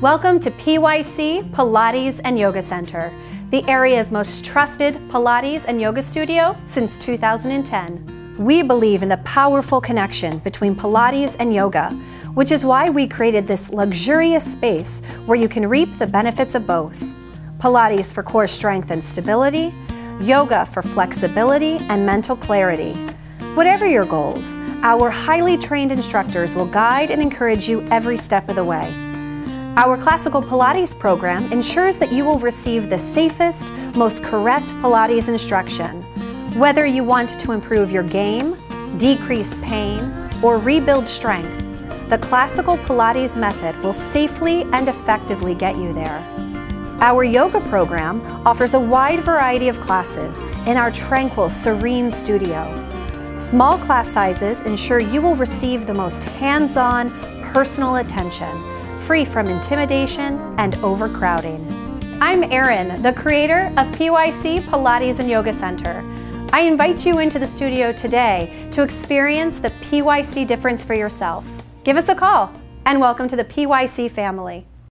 Welcome to PYC Pilates and Yoga Center, the area's most trusted Pilates and yoga studio since 2010. We believe in the powerful connection between Pilates and yoga, which is why we created this luxurious space where you can reap the benefits of both. Pilates for core strength and stability, yoga for flexibility and mental clarity. Whatever your goals, our highly trained instructors will guide and encourage you every step of the way. Our Classical Pilates program ensures that you will receive the safest, most correct Pilates instruction. Whether you want to improve your game, decrease pain, or rebuild strength, the Classical Pilates method will safely and effectively get you there. Our yoga program offers a wide variety of classes in our tranquil, serene studio. Small class sizes ensure you will receive the most hands-on, personal attention, free from intimidation and overcrowding. I'm Erin, the creator of PYC Pilates and Yoga Center. I invite you into the studio today to experience the PYC difference for yourself. Give us a call and welcome to the PYC family.